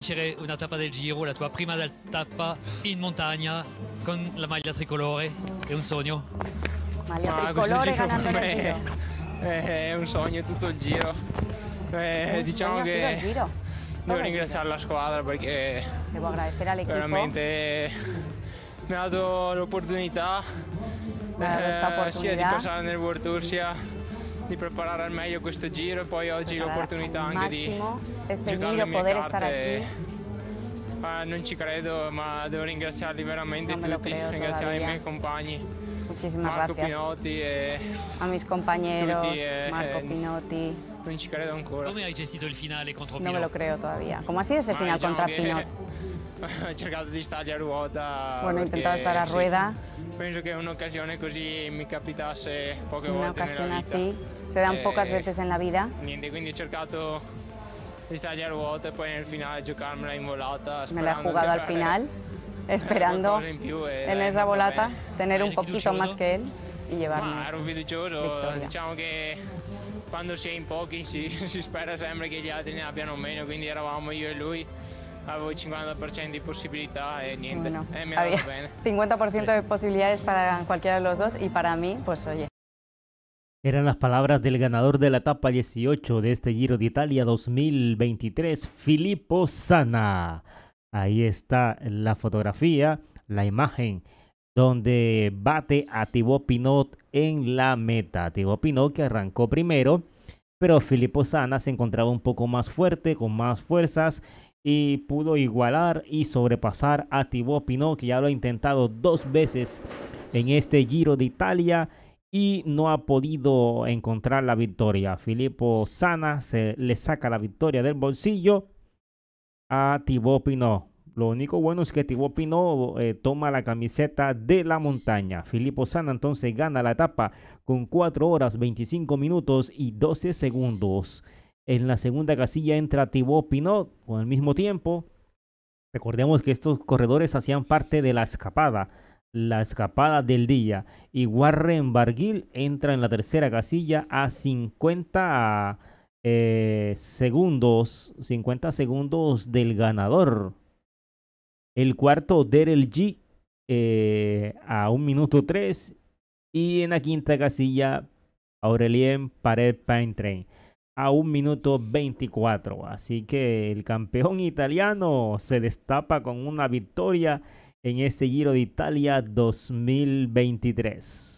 vincere una tappa del Giro, la tua prima del tappa in montagna con la maglia tricolore, è un sogno? Maglia Ma questo tricolore ganando il giro. è un sogno tutto il giro. Eh, Un diciamo che giro. devo ringraziare la squadra perché veramente mi ha dato l'opportunità esta sia di passare nel World Tour sia di preparare al meglio questo giro e poi oggi preparar l'opportunità anche di giocare le mie carte. Ah, non ci credo, ma devo ringraziarli veramente Non me lo tutti, creo ringraziare i miei compagni, Muchísimas Marco gracias Pinotti e a mis compañeros, Tutti, eh, Marco eh, Pinotti. non ci credo ancora. Come hai gestito il finale contro No me lo creo todavía. ¿Cómo ha sido ese Ma final diciamo contra che Pinot? ho cercato di stargli a ruota. Bueno, he perché, intentado estar a sì, rueda. penso che un'occasione così mi capitasse poche Una volte nella vita. así se dan Eh, pocas veces en la vida. Niente, quindi ho cercato di stargli a ruota e poi nel finale giocarmela in volata. Me la he jugado al final, esperando en esa volata tener un poquito más que él y Ma llevarnos. ero fiducioso, Vittoria. diciamo che quando si è in pochi si, si spera sempre che gli altri ne abbiano meno, quindi eravamo io e lui, avevo il 50% di possibilità e niente, Bueno, e mi è había bene. 50% de posibilidades para cualquiera de los dos y para mí, pues oye, Eran las palabras del ganador de la etapa 18 de este Giro de Italia 2023, Filippo Sana. Ahí está la fotografía, la imagen donde bate a Thibaut Pinot en la meta. Thibaut Pinot que arrancó primero, pero Filippo Sana se encontraba un poco más fuerte, con más fuerzas y pudo igualar y sobrepasar a Thibaut Pinot que ya lo ha intentado dos veces en este Giro de Italia y no ha podido encontrar la victoria. Filippo Sana se le saca la victoria del bolsillo a Thibaut Pinot. Lo único bueno es que Thibaut Pinot eh, toma la camiseta de la montaña. Filippo Sana entonces gana la etapa con 4 horas 25 minutos y 12 segundos. En la segunda casilla entra Thibaut Pinot con el mismo tiempo. Recordemos que estos corredores hacían parte de la escapada, la escapada del día. Y Warren Barguil entra en la tercera casilla a 50 eh, segundos, 50 segundos del ganador. El cuarto, Derel G, eh, a 1 minuto 3. Y en la quinta casilla, Aurelien Pared Train a 1 minuto 24. Así que el campeón italiano se destapa con una victoria en este Giro de Italia 2023.